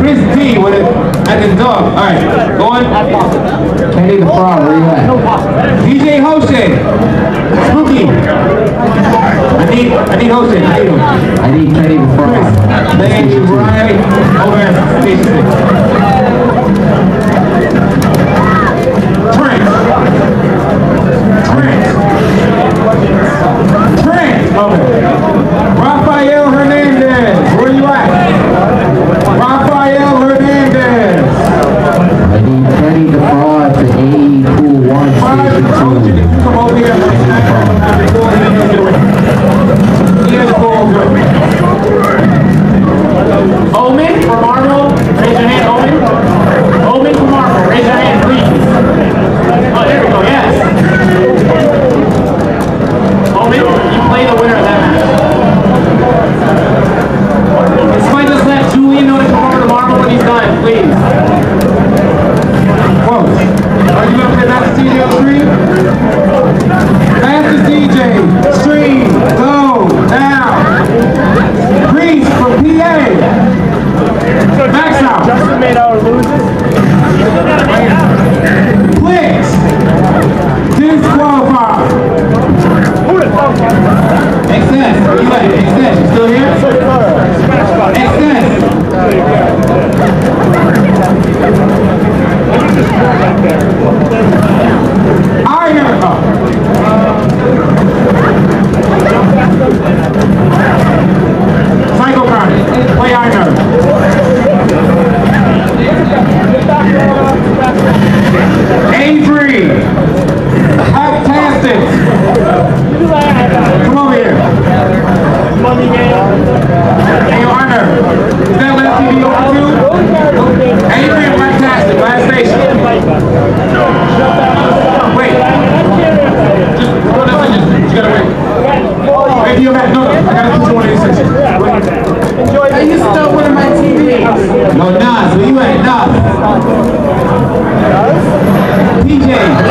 Chris D, with it at the dog. All right, going. Kenny the frog. Where you at? DJ Jose. Spooky. I need, I need Jose. I need him. I need Kenny the frog. Thank you, Brian. Over at Station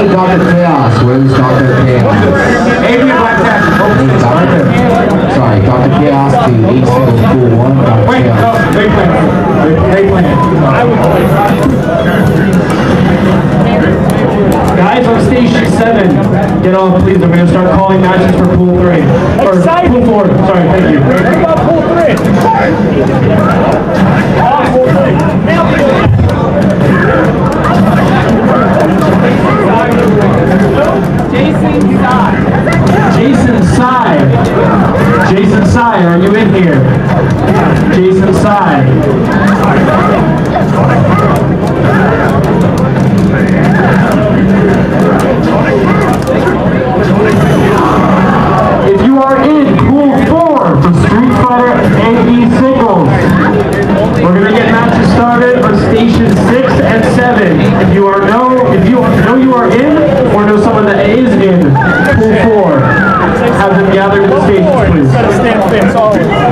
Only Dr. Chaos Where is Dr. Chaos. Amy Black Dr. Sorry, Dr. Chaos to 8741. Dr. Wait, Chaos. No, they plan. They plan. Guys on station 7, get off, please. I'm going to start calling matches for pool 3. Or Exciting. pool 4. Sorry, thank you. We got pool 3. All right. All right. gather to the stage, please.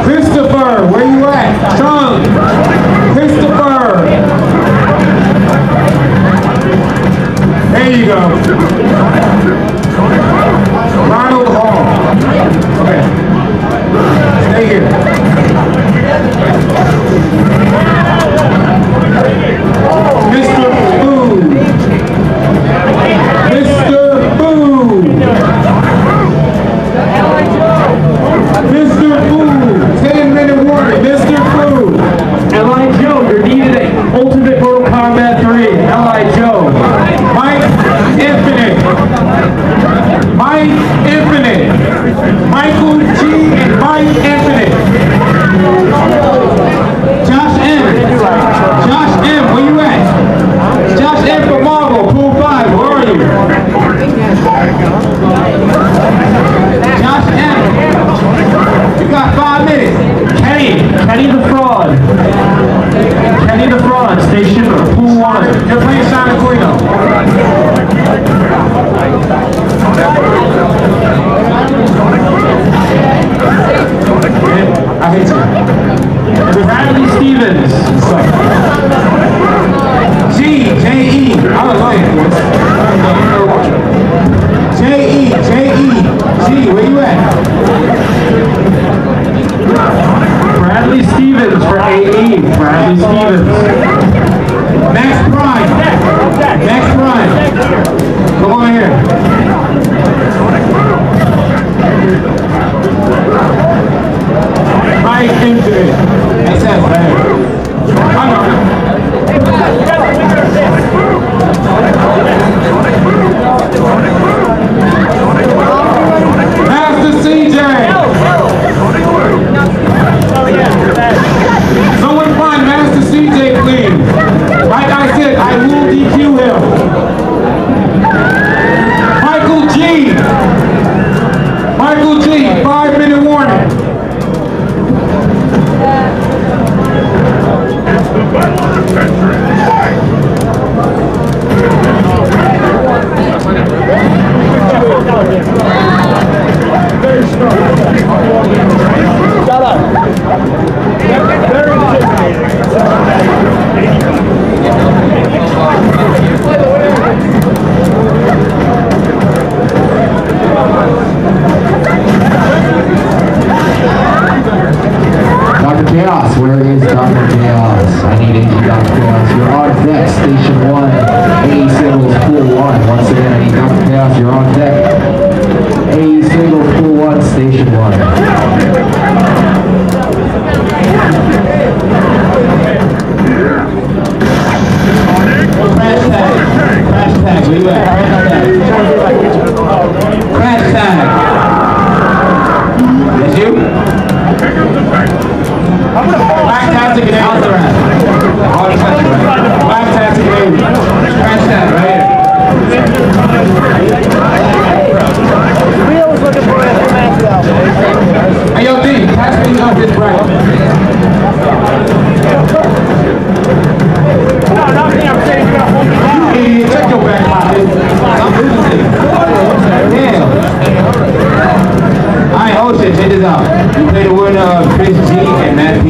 station.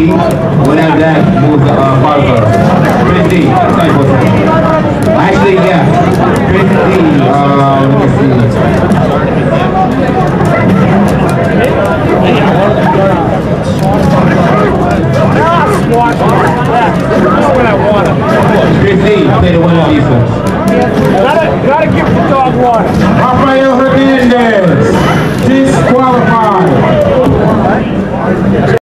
Turkey, winner that move the uh, qualifier. Sorry for Actually, yeah, pretty, uh, let me see. Yeah,